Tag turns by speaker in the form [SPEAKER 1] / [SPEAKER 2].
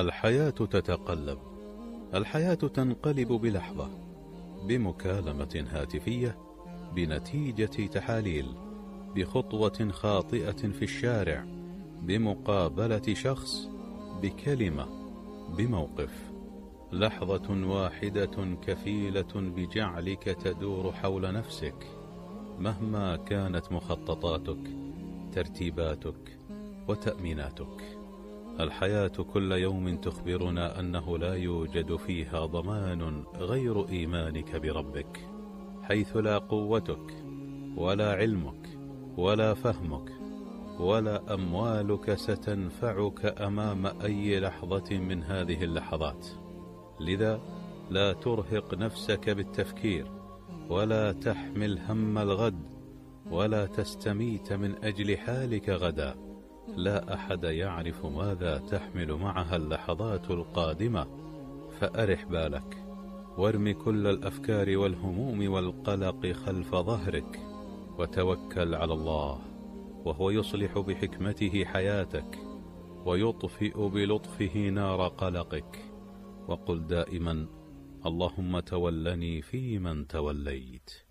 [SPEAKER 1] الحياة تتقلب. الحياة تنقلب بلحظة بمكالمة هاتفية بنتيجة تحاليل بخطوة خاطئة في الشارع بمقابلة شخص بكلمة بموقف. لحظة واحدة كفيلة بجعلك تدور حول نفسك. مهما كانت مخططاتك ترتيباتك وتأميناتك. الحياة كل يوم تخبرنا أنه لا يوجد فيها ضمان غير إيمانك بربك حيث لا قوتك ولا علمك ولا فهمك ولا أموالك ستنفعك أمام أي لحظة من هذه اللحظات. لذا لا ترهق نفسك بالتفكير ولا تحمل هم الغد ولا تستميت من أجل حالك غدا. لا أحد يعرف ماذا تحمل معها اللحظات القادمة فأرح بالك. وارم كل الأفكار والهموم والقلق خلف ظهرك وتوكل على الله وهو يصلح بحكمته حياتك ويطفئ بلطفه نار قلقك. وقل دائما اللهم تولني فيمن توليت.